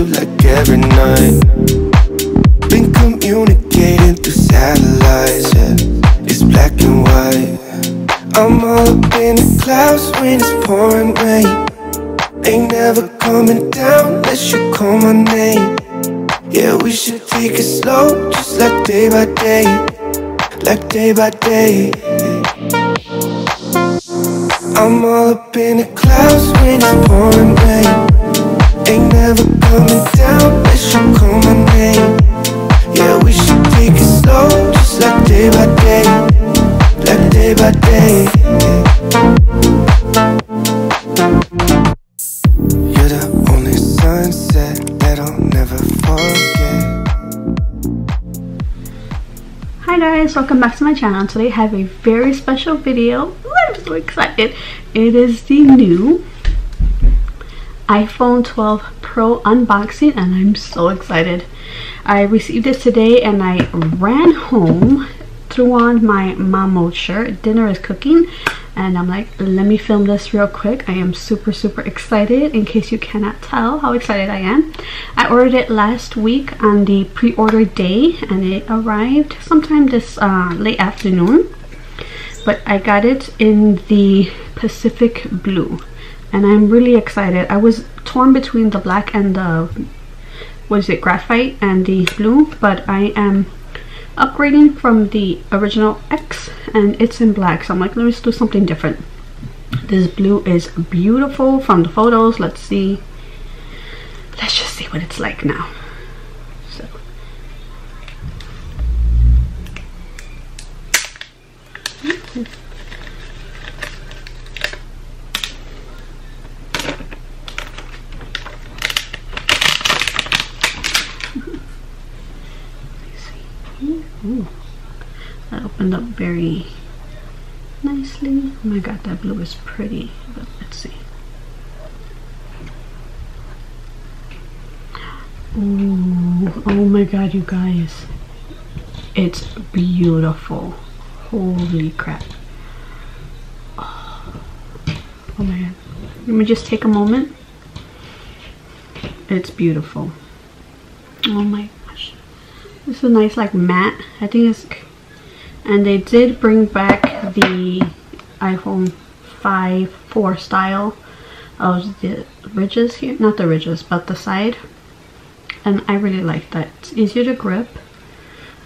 you like every night. Been communicating through satellites, yeah. It's black and white. I'm all up in the clouds when it's pouring rain. Ain't never coming down unless you call my name. Yeah, we should take it slow, just like day by day, like day by day. I'm all up in the clouds when it's pouring rain. Ain't never coming down you call my name. Yeah, we should take it slow, just like day by day, like day by day. You're the only sunset never forget. Hi guys, welcome back to my channel. Today I have a very special video. I'm so excited. It is the new iPhone 12 Pro unboxing and I'm so excited. I received it today and I ran home, threw on my mom mode shirt, dinner is cooking, and I'm like, let me film this real quick. I am super, super excited in case you cannot tell how excited I am. I ordered it last week on the pre-order day and it arrived sometime this uh, late afternoon. But I got it in the Pacific Blue and I'm really excited. I was torn between the black and the, what is it, graphite and the blue, but I am upgrading from the original X and it's in black. So I'm like let me just do something different. This blue is beautiful from the photos. Let's see. Let's just see what it's like now so Ooh, that opened up very nicely. Oh my god, that blue is pretty. But let's see. Ooh, oh my god, you guys. It's beautiful. Holy crap. Oh, my god. Let me just take a moment. It's beautiful. Oh my gosh. This is a nice like matte. I think it's and they did bring back the iPhone 5 4 style of the ridges here. Not the ridges, but the side. And I really like that. It's easier to grip.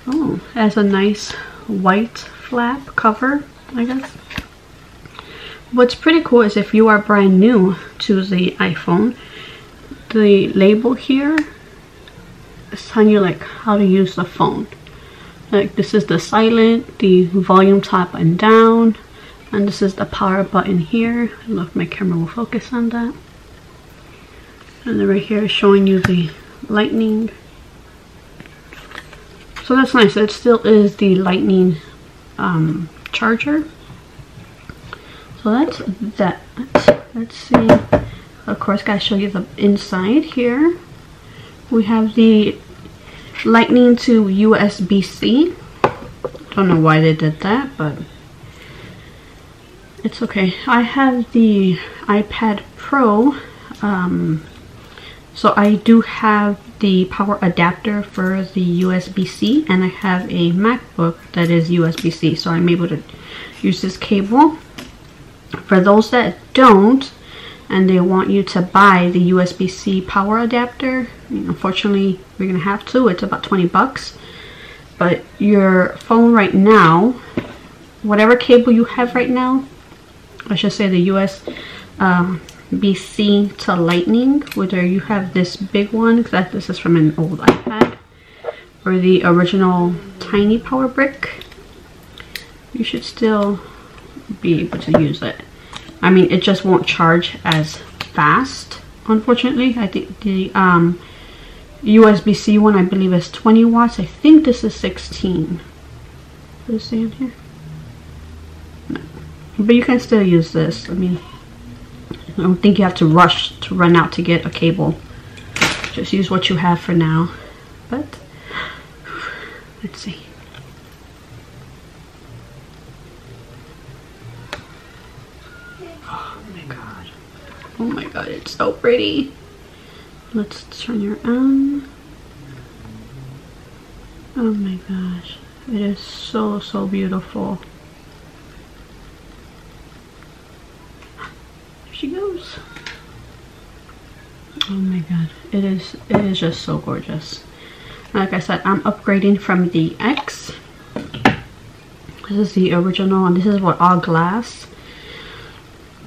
Oh, has a nice white flap cover, I guess. What's pretty cool is if you are brand new to the iPhone, the label here is telling you like how to use the phone. Like this is the silent, the volume top and down, and this is the power button here. I don't know if my camera will focus on that. And then right here is showing you the lightning. So that's nice. It still is the lightning um, charger. So that's that. Let's see. Of course, gotta show you the inside here. We have the lightning to USB-C. Don't know why they did that, but it's okay. I have the iPad Pro, um, so I do have the power adapter for the USB-C, and I have a MacBook that is USB-C, so I'm able to use this cable. For those that don't, and they want you to buy the USB-C power adapter, unfortunately we're gonna have to. It's about 20 bucks. But your phone right now, whatever cable you have right now, I should say the USB um, to Lightning, whether you have this big one, because this is from an old iPad, or the original tiny power brick, you should still be able to use it. I mean, it just won't charge as fast, unfortunately. I think the um, USB-C one, I believe, is 20 watts. I think this is 16. Does it in here? No. But you can still use this. I mean, I don't think you have to rush to run out to get a cable. just use what you have for now. But let's see. My god. Oh my god, it's so pretty. Let's turn your on. Oh my gosh. It is so, so beautiful. There she goes. Oh my god. It is it is just so gorgeous. Like I said, I'm upgrading from the X. This is the original and this is what all glass.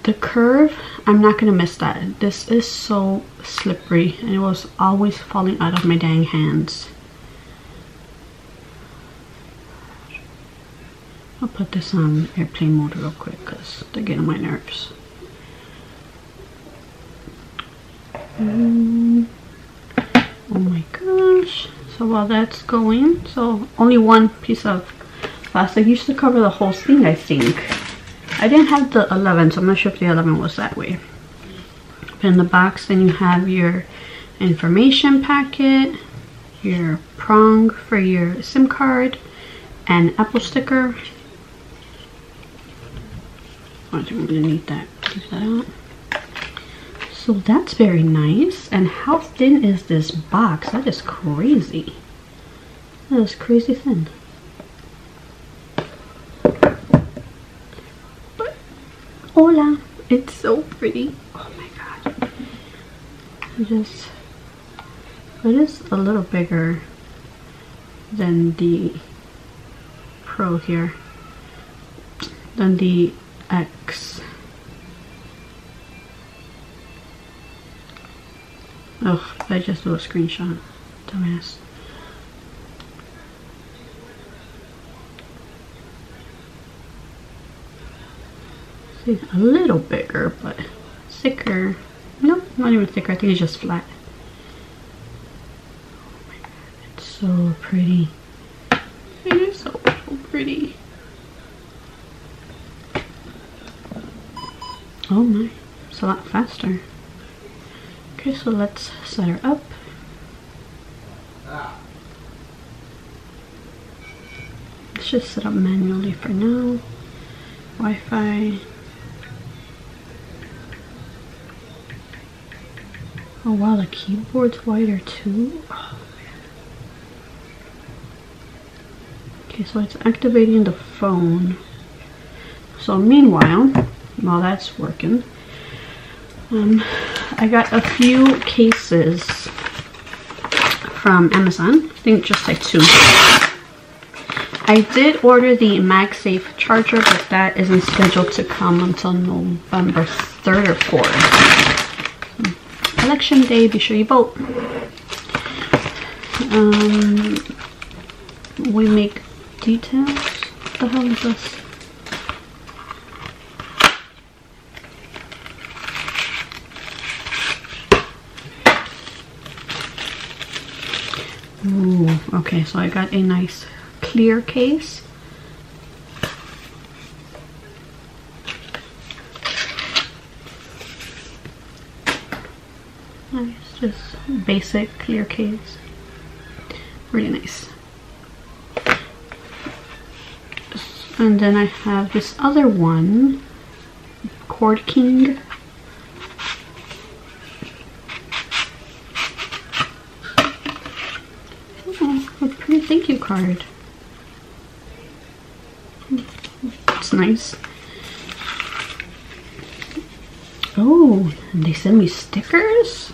The curve, I'm not gonna miss that. This is so slippery and it was always falling out of my dang hands. I'll put this on airplane mode real quick because they're getting my nerves. Mm. Oh my gosh. So while that's going, so only one piece of plastic used to cover the whole thing, I think. I didn't have the 11, so I'm not sure if the 11 was that way. But in the box, then you have your information packet, your prong for your SIM card, and Apple sticker, I think I'm gonna need that. Take that out. So that's very nice. And how thin is this box? That is crazy. That is crazy thin. But, hola. It's so pretty. Oh my god. just, it is a little bigger than the Pro here. Than the X. Oh, I just do a screenshot. Dumbass. A little bigger, but thicker. Nope, not even thicker. I think it's just flat. Oh god, it's so pretty. It is so, so pretty. Oh my, it's a lot faster. Okay, so let's set her up. Let's just set up manually for now. Wi-Fi. Oh wow, the keyboard's wider too. Okay, so it's activating the phone. So meanwhile, while that's working. Um, I got a few cases from Amazon. I think just like two. I did order the MagSafe charger, but that isn't scheduled to come until November 3rd or 4th. Election day, be sure you vote. Um, we make details. What the hell is this? Ooh, okay, so I got a nice clear case. Nice, just basic clear case. Really nice. And then I have this other one, Cord King Oh, a pretty thank you card. It's nice. Oh, and they send me stickers,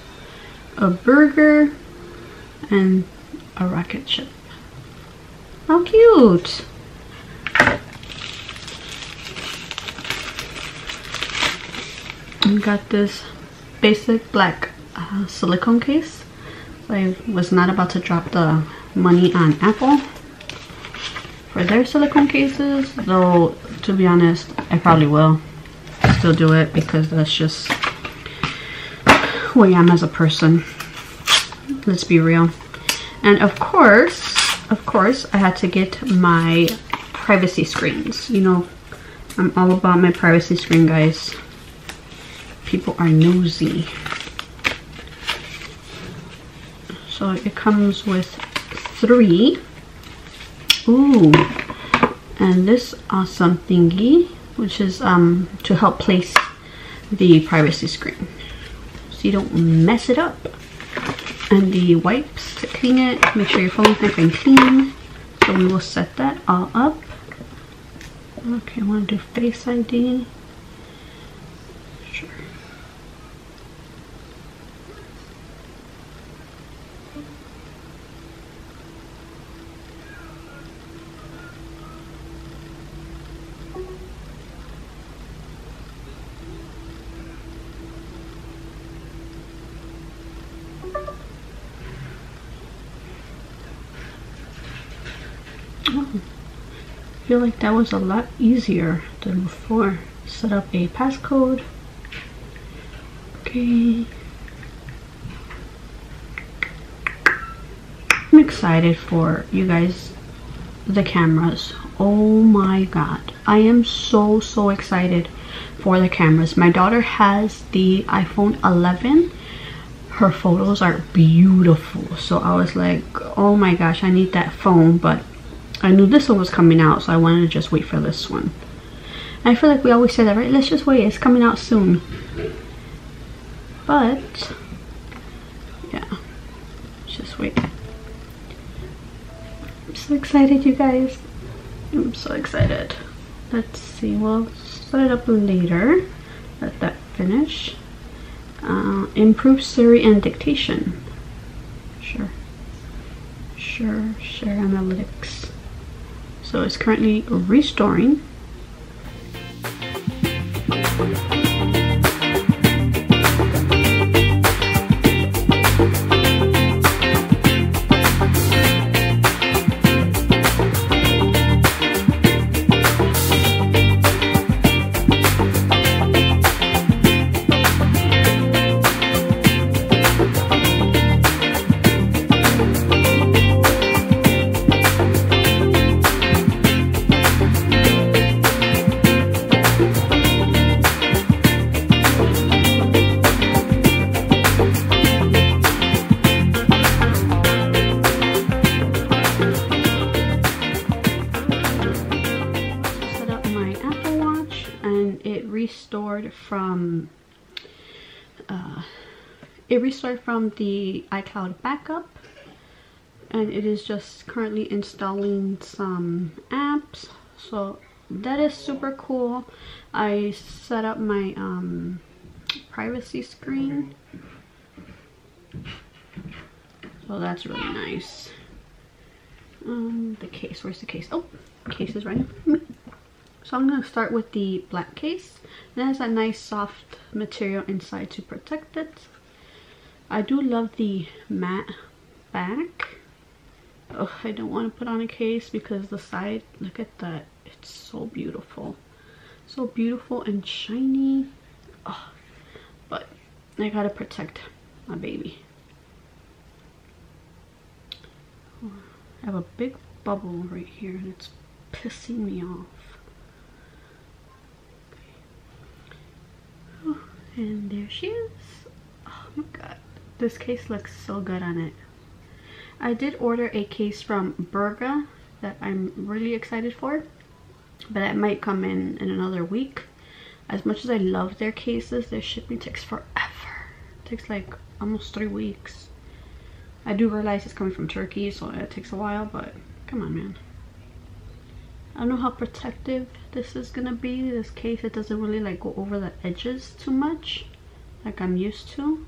a burger, and a rocket ship. How cute! I got this basic black uh, silicone case. I was not about to drop the money on Apple for their silicone cases, though to be honest, I probably will still do it because that's just who I am as a person. Let's be real. And of course, of course, I had to get my privacy screens. You know, I'm all about my privacy screen, guys. People are nosy. So it comes with three. Ooh, and this awesome thingy, which is um to help place the privacy screen, so you don't mess it up. And the wipes to clean it. Make sure your phone's nice and clean. So we will set that all up. Okay, I want to do Face ID. Feel like that was a lot easier than before. Set up a passcode. Okay. I'm excited for you guys, the cameras. Oh my god. I am so, so excited for the cameras. My daughter has the iPhone 11 her photos are beautiful so i was like oh my gosh i need that phone but i knew this one was coming out so i wanted to just wait for this one. I feel like we always say that right? Let's just wait. It's coming out soon. But yeah. Just wait. I'm so excited you guys. I'm so excited. Let's see. We'll set it up later. Let that finish. Uh, improve Siri and dictation. Sure. Sure, share analytics. So it's currently restoring. Restored from uh, it restored from the iCloud backup and it is just currently installing some apps. So that is super cool. I set up my um, privacy screen. So that's really nice. Um, the case where's the case? Oh case is right. So I'm going to start with the black case. It has a nice soft material inside to protect it. I do love the matte back. Oh, I don't want to put on a case because the side, look at that. It's so beautiful. So beautiful and shiny. Oh, but I gotta protect my baby. I have a big bubble right here and it's pissing me off. Oh, and there she is. Oh my god. This case looks so good on it. I did order a case from Berga that I'm really excited for. But it might come in in another week. As much as I love their cases, their shipping takes forever. It takes like almost three weeks. I do realize it's coming from Turkey, so it takes a while, but come on, man. I don't know how protective this is gonna be. This case, it doesn't really like go over the edges too much, like I'm used to.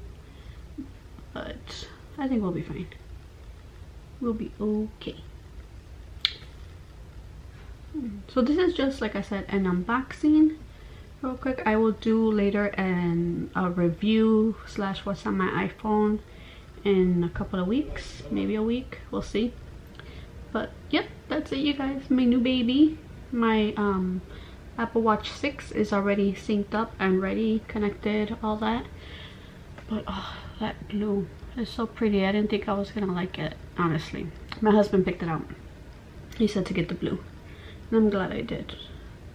But I think we'll be fine. We'll be okay. So this is just, like I said, an unboxing. Real quick, I will do later an a review slash what's on my iPhone in a couple of weeks, maybe a week. We'll see but yep that's it you guys. My new baby. My um apple watch 6 is already synced up and ready connected all that. But oh that blue is so pretty. I didn't think i was gonna like it honestly. My husband picked it out. He said to get the blue. And i'm glad i did.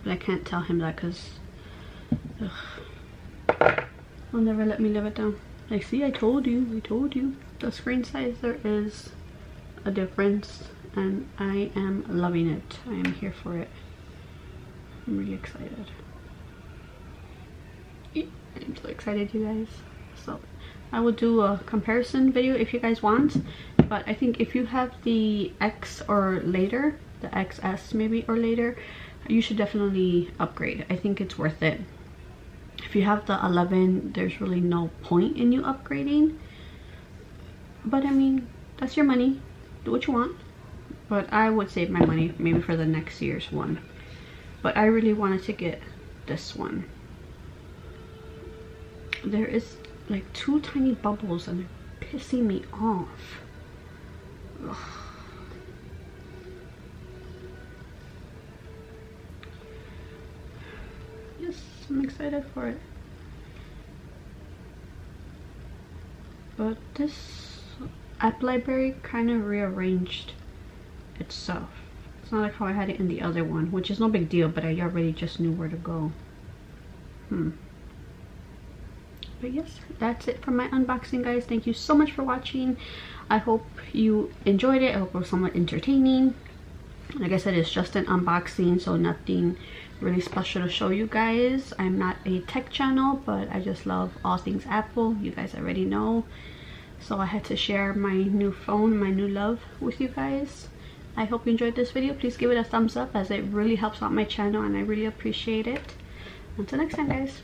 But i can't tell him that because he'll never let me live it down. Like, see, I told you, I told you. The screen size, there is a difference and I am loving it. I am here for it. I'm really excited. I'm so excited, you guys. So, I will do a comparison video if you guys want. But I think if you have the X or later, the XS maybe or later, you should definitely upgrade. I think it's worth it. If you have the 11, there's really no point in you upgrading. But I mean, that's your money. Do what you want. But I would save my money maybe for the next year's one. But I really wanted to get this one. There is like two tiny bubbles and they're pissing me off. Ugh. Yes, I'm excited for it. But this app library kind of rearranged itself. It's not like how I had it in the other one, which is no big deal, but I already just knew where to go. Hmm. But yes that's it for my unboxing guys. Thank you so much for watching. I hope you enjoyed it. I hope it was somewhat entertaining. Like i said it's just an unboxing so nothing really special to show you guys. I'm not a tech channel but i just love all things apple. You guys already know. So i had to share my new phone my new love with you guys i hope you enjoyed this video. Please give it a thumbs up as it really helps out my channel and i really appreciate it. Until next time guys